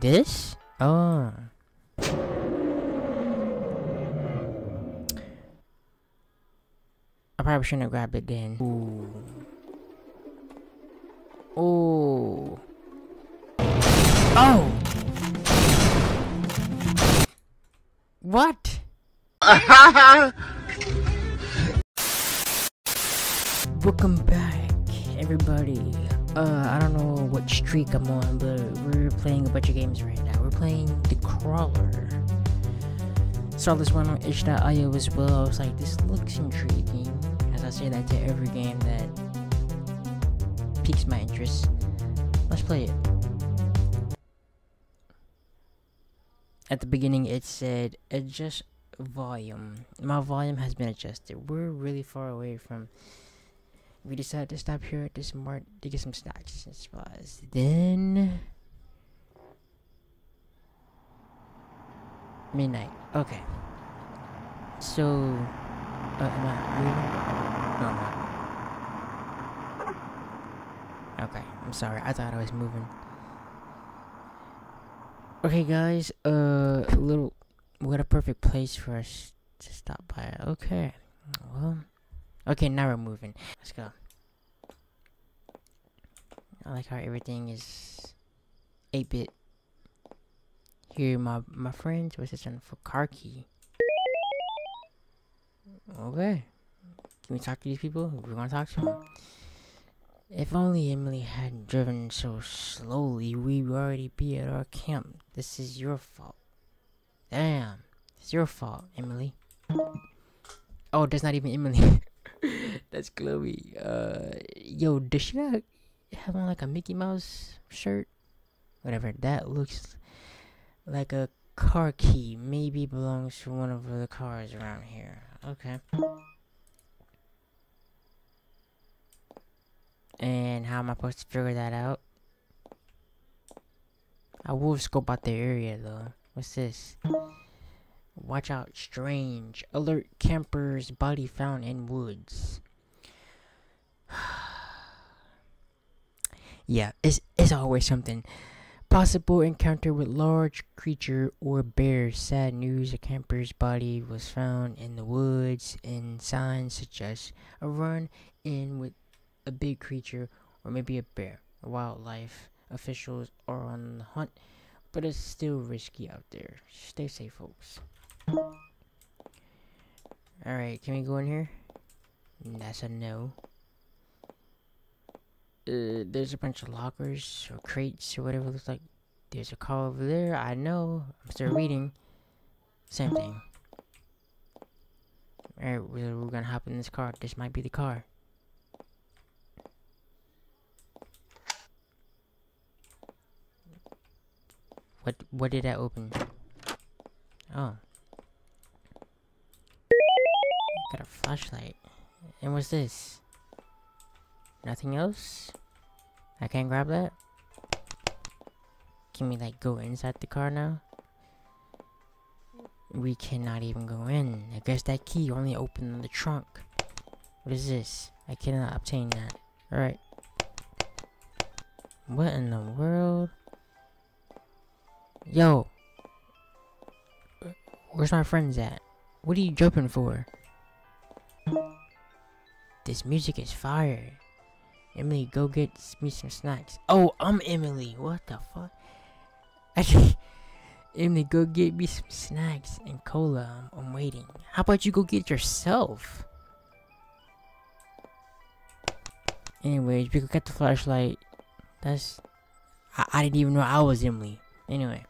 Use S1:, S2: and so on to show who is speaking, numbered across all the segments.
S1: This? Oh. I probably shouldn't have grabbed it then. Ooh. Ooh. Oh! What? Welcome back, everybody. Uh, I don't know what streak I'm on, but we're playing a bunch of games right now. We're playing The Crawler. Saw this one on itch.io as well. I was like, this looks intriguing. As I say that to every game that piques my interest. Let's play it. At the beginning, it said adjust volume. My volume has been adjusted. We're really far away from. We decided to stop here at this mart to get some snacks and supplies. Then. Midnight. Okay. So. Uh, am I moving? No, I'm not. Okay, I'm sorry. I thought I was moving. Okay, guys. Uh, a little. What a perfect place for us to stop by. Okay. Well. Okay, now we're moving. Let's go. I like how everything is 8 bit. Here, my my friends. What's this one for? Car key. Okay. Can we talk to these people? We want to talk to them. If only Emily hadn't driven so slowly, we'd already be at our camp. This is your fault. Damn. It's your fault, Emily. Oh, there's not even Emily. that's Chloe. Uh, yo, does she not have on like a Mickey Mouse shirt? Whatever. That looks like a car key. Maybe belongs to one of the cars around here. Okay. And how am I supposed to figure that out? I will scope out the area though. What's this? Watch out, strange. Alert campers body found in woods. yeah, it's it's always something. Possible encounter with large creature or bear. Sad news, a camper's body was found in the woods and signs suggest a run in with a big creature or maybe a bear. Wildlife officials are on the hunt, but it's still risky out there. Stay safe, folks. Alright, can we go in here? That's a no. Uh, there's a bunch of lockers or crates or whatever it looks like. There's a car over there. I know. I'm still reading. Same thing. Alright, we're, we're gonna hop in this car. This might be the car. What what did I open? Oh. Got a flashlight. And what's this? Nothing else? I can't grab that? Can we like go inside the car now? We cannot even go in. I guess that key only opened the trunk. What is this? I cannot obtain that. Alright. What in the world? Yo. Where's my friends at? What are you jumping for? This music is fire. Emily, go get me some snacks. Oh, I'm Emily. What the fuck? Emily, go get me some snacks and cola. I'm, I'm waiting. How about you go get yourself? Anyways, we could get the flashlight. That's... I, I didn't even know I was Emily. Anyway.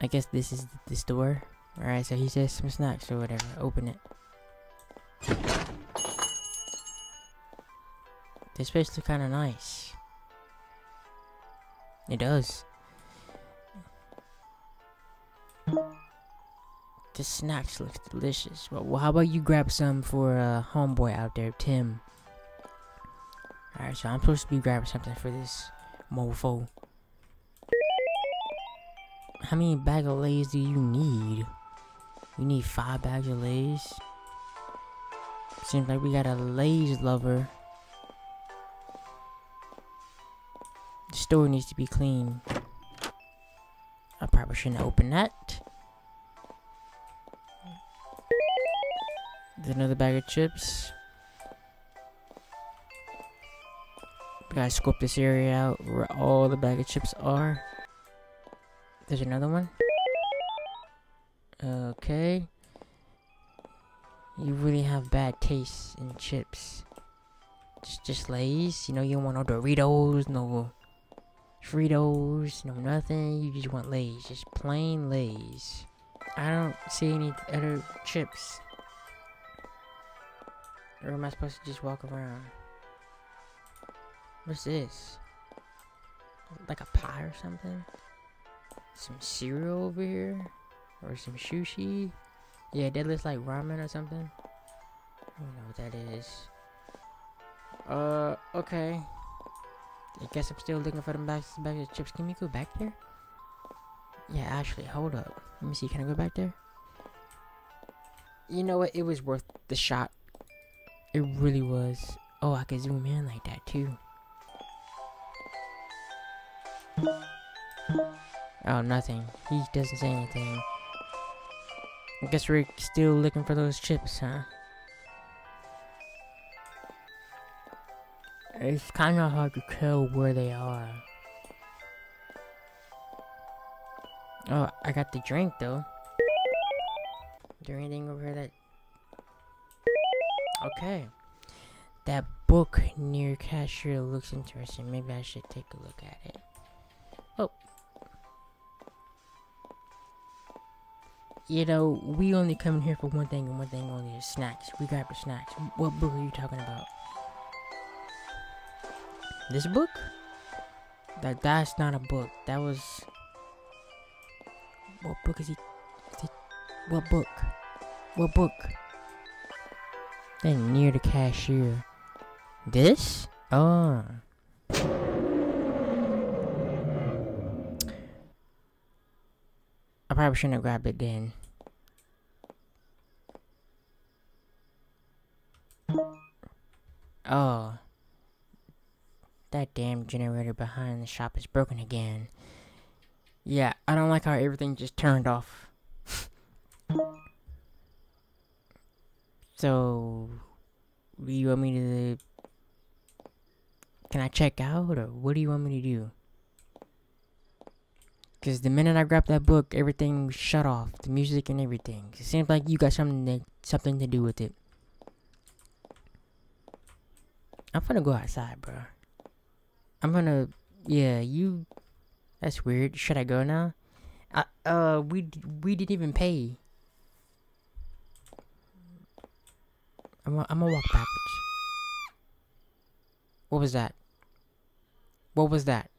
S1: I guess this is the store. Alright, so he says some snacks or whatever. Open it. This place looks kind of nice. It does. The snacks look delicious. Well, how about you grab some for a uh, homeboy out there, Tim? Alright, so I'm supposed to be grabbing something for this mofo. How many bag of Lays do you need? You need five bags of Lays? Seems like we got a Lays lover. Store needs to be clean. I probably shouldn't open that. There's another bag of chips. Gotta scope this area out where all the bag of chips are. There's another one. Okay. You really have bad taste in chips. Just, just Lay's. You know, you don't want no Doritos, no Fritos, no nothing. You just want Lay's. Just plain Lay's. I don't see any other chips. Or am I supposed to just walk around? What's this? Like a pie or something? Some cereal over here? Or some sushi? Yeah, that looks like ramen or something. I don't know what that is. Uh, okay. I guess I'm still looking for them bags, bags of chips. Can we go back there? Yeah, actually, hold up. Let me see. Can I go back there? You know what? It was worth the shot. It really was. Oh, I can zoom in like that too. Oh, nothing. He doesn't say anything. I guess we're still looking for those chips, huh? It's kind of hard to tell where they are. Oh, I got the drink though. Is there anything over here that... Okay. That book near cashier looks interesting. Maybe I should take a look at it. Oh. You know, we only come in here for one thing and one thing only is snacks. We grab the snacks. What book are you talking about? This book? That that's not a book. That was What book is he, is he What book? What book? Then near the cashier. This? Oh. I probably shouldn't have grabbed it then. Oh. That damn generator behind the shop is broken again. Yeah, I don't like how everything just turned off. so, do you want me to... Can I check out, or what do you want me to do? Because the minute I grabbed that book, everything shut off. The music and everything. It seems like you got something to, something to do with it. I'm gonna go outside, bro. I'm gonna, yeah, you. That's weird. Should I go now? Uh, uh, we we didn't even pay. I'm I'm gonna walk backwards. What was that? What was that?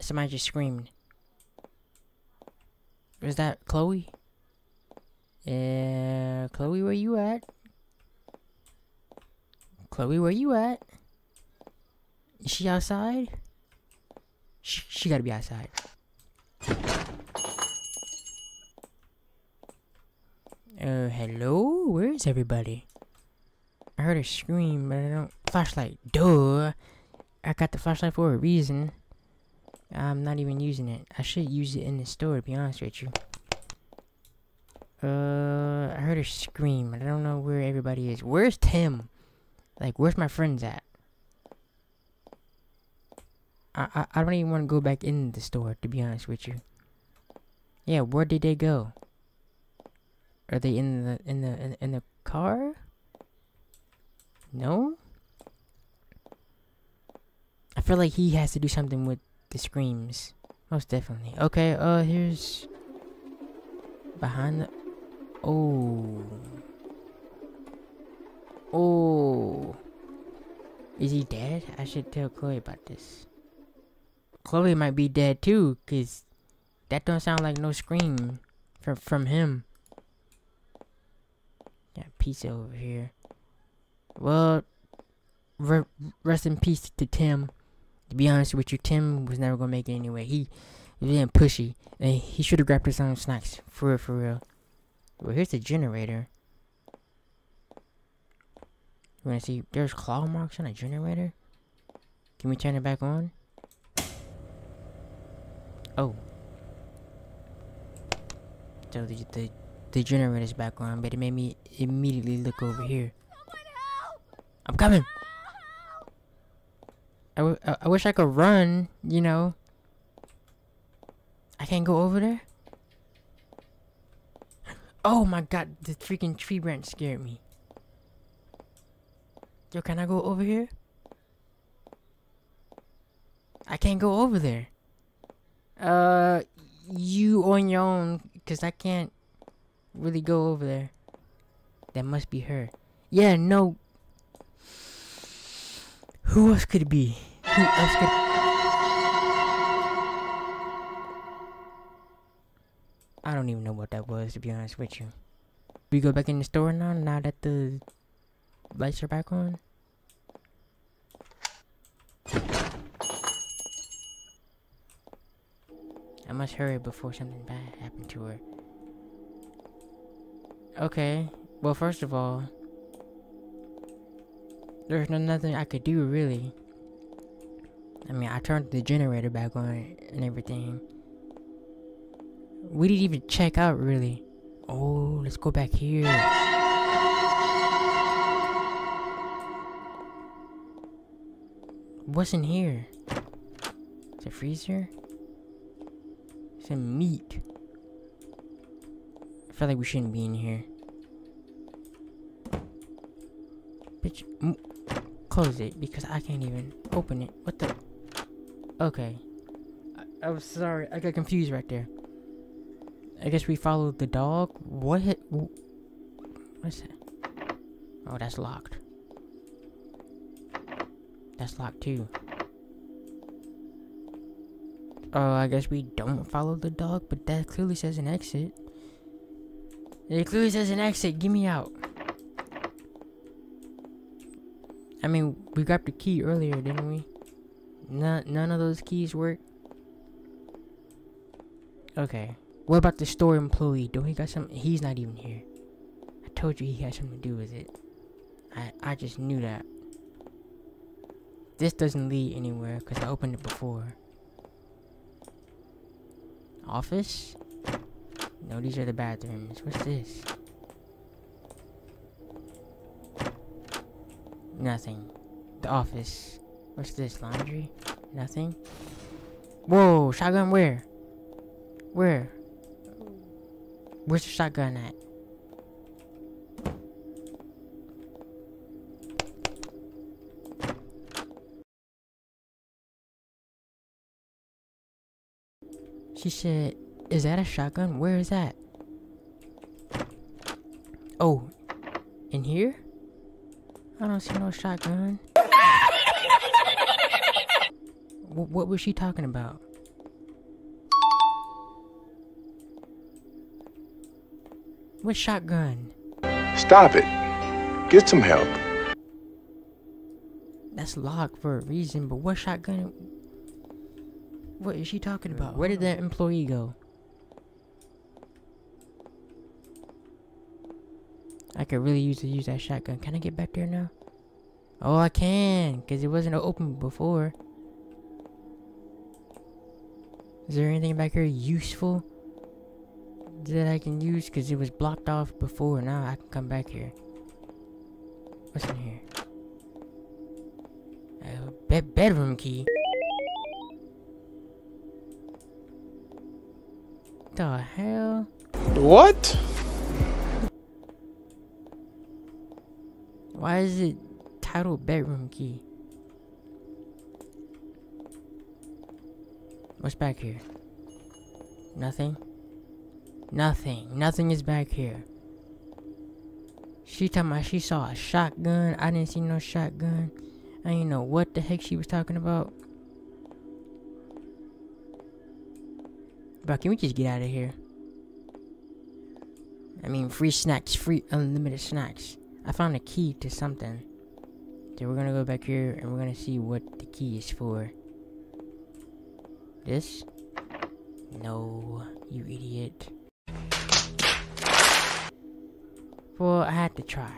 S1: Somebody just screamed. Was that Chloe? Yeah, Chloe, where you at? Chloe, where you at? Is she outside? She, she gotta be outside. Uh, hello? Where is everybody? I heard her scream, but I don't. Flashlight. Duh. I got the flashlight for a reason. I'm not even using it. I should use it in the store, to be honest with you. Uh, I heard her scream. I don't know where everybody is. Where's Tim? Like, where's my friends at? I, I, don't even want to go back in the store, to be honest with you. Yeah, where did they go? Are they in the in the in, in the car? No. I feel like he has to do something with the screams. Most definitely. Okay, uh, here's behind the. Oh. Oh. Is he dead? I should tell Chloe about this. Chloe might be dead too, cause that don't sound like no scream from from him. Yeah, pizza over here. Well, re rest in peace to Tim. To be honest with you, Tim was never gonna make it anyway. He was being pushy, and he should have grabbed his own snacks for real, for real. Well, here's the generator. You wanna see? There's claw marks on a generator. Can we turn it back on? Oh. So the, the, the generator's back on, but it made me immediately look over here. I'm coming! I, I wish I could run, you know. I can't go over there? Oh my god, the freaking tree branch scared me. Yo, can I go over here? I can't go over there. Uh, you on your own, because I can't really go over there. That must be her. Yeah, no. Who else could it be? Who else could I don't even know what that was, to be honest with you. We go back in the store now, now that the lights are back on? I must hurry before something bad happened to her. Okay, well first of all, there's no nothing I could do really. I mean, I turned the generator back on and everything. We didn't even check out really. Oh, let's go back here. What's in here? Is it a freezer? Some meat. I feel like we shouldn't be in here. Bitch, close it because I can't even open it. What the? Okay. I, I'm sorry, I got confused right there. I guess we followed the dog. What? What's that? Oh, that's locked. That's locked too. Oh, I guess we don't follow the dog, but that clearly says an exit. It clearly says an exit. Give me out. I mean, we grabbed the key earlier, didn't we? None, none of those keys work. Okay. What about the store employee? Don't he got some? He's not even here. I told you he had something to do with it. I, I just knew that. This doesn't lead anywhere because I opened it before. Office? No, these are the bathrooms. What's this? Nothing. The office. What's this? Laundry? Nothing. Whoa, shotgun where? Where? Where's the shotgun at? She said, is that a shotgun? Where is that? Oh, in here? I don't see no shotgun. what was she talking about? What shotgun?
S2: Stop it. Get some help.
S1: That's locked for a reason, but what shotgun? What is she talking about? Where did that employee go? I could really use to use that shotgun. Can I get back there now? Oh, I can, because it wasn't open before. Is there anything back here useful that I can use? Because it was blocked off before. Now I can come back here. What's in here? A bed bedroom key. The hell?
S2: What?
S1: Why is it titled bedroom key? What's back here? Nothing? Nothing. Nothing is back here. She talking about she saw a shotgun. I didn't see no shotgun. I didn't know what the heck she was talking about. But can we just get out of here? I mean, free snacks, free unlimited snacks. I found a key to something. So we're gonna go back here and we're gonna see what the key is for. This? No, you idiot. Well, I had to try.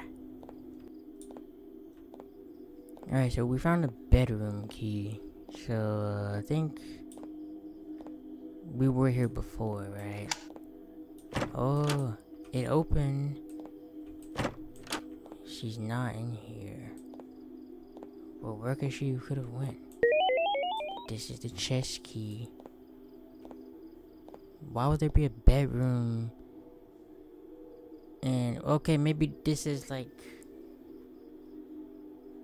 S1: Alright, so we found a bedroom key. So, uh, I think we were here before, right? Oh, it opened. She's not in here. Well, where could she could have went? This is the chest key. Why would there be a bedroom? And okay, maybe this is like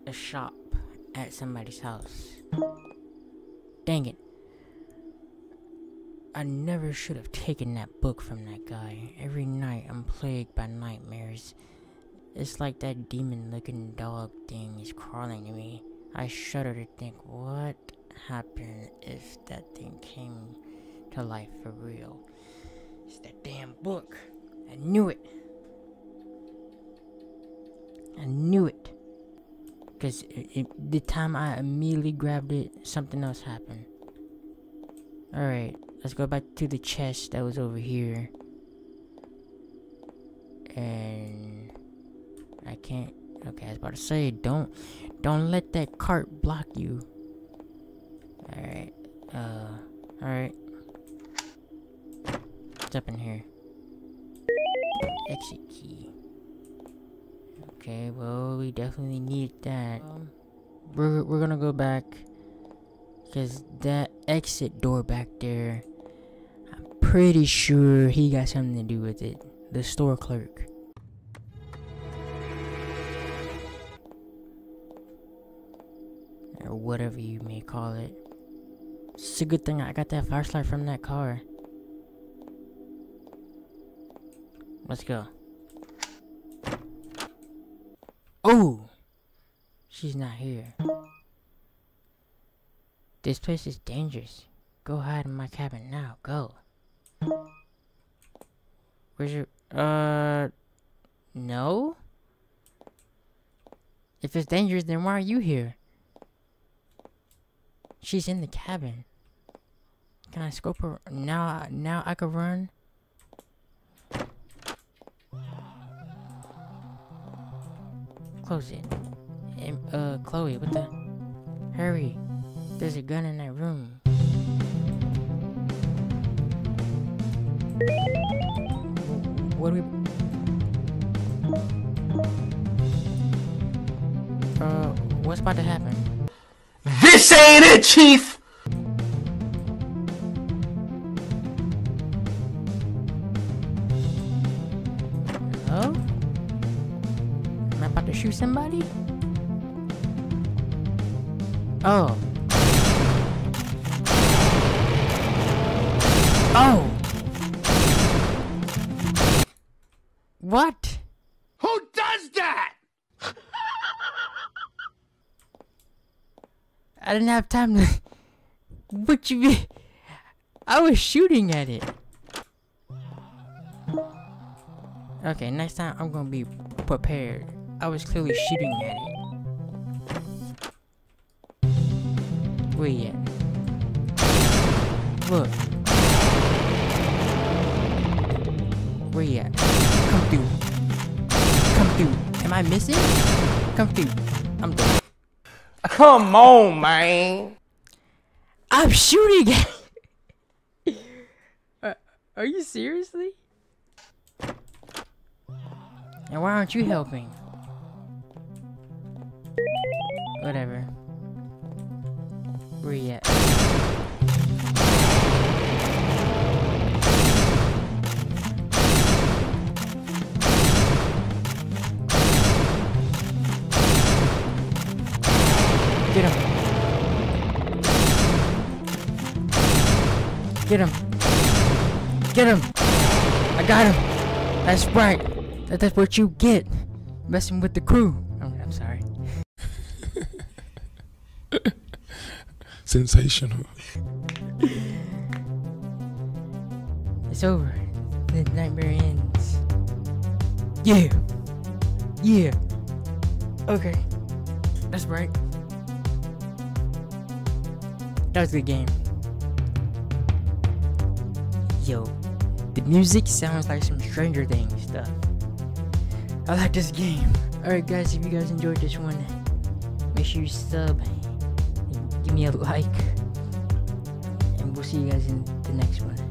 S1: a shop at somebody's house. Dang it. I never should have taken that book from that guy. Every night I'm plagued by nightmares. It's like that demon looking dog thing is crawling to me. I shudder to think what happened if that thing came to life for real. It's that damn book. I knew it. I knew it. Because the time I immediately grabbed it, something else happened. Alright, let's go back to the chest that was over here. And I can't okay, I was about to say don't don't let that cart block you. Alright. Uh alright. What's up in here? Exit key. Okay, well we definitely need that. Um, we're we're gonna go back because that exit door back there, pretty sure he got something to do with it. The store clerk. Or whatever you may call it. It's a good thing I got that flashlight from that car. Let's go. Oh! She's not here. This place is dangerous. Go hide in my cabin now. Go. Where's your... Uh... No? If it's dangerous, then why are you here? She's in the cabin. Can I scope her? Now, now I can run? Close it. uh, Chloe, what the? Hurry. There's a gun in that room. What do we... Uh, what's about to happen?
S3: This ain't it, Chief!
S1: Oh? Am I about to shoot somebody? Oh. Oh! What?
S3: Who does that?
S1: I didn't have time to. What you mean? I was shooting at it. Okay, next time I'm gonna be prepared. I was clearly shooting at it. Where you at? Look. Where you at? Come through. Come through. Am I missing? Come through. I'm done.
S3: Come on, man.
S1: I'm shooting uh, Are you seriously? And why aren't you helping? Whatever. Where you at? Get him. Get him. I got him. That's right. That, that's what you get. Messing with the crew. Oh, I'm sorry.
S4: Sensational.
S1: It's over. The nightmare ends. Yeah. Yeah. Okay. That's right. That was a good game. Yo, the music sounds like some Stranger Things stuff. I like this game. Alright, guys, if you guys enjoyed this one, make sure you sub, give me a like, and we'll see you guys in the next one.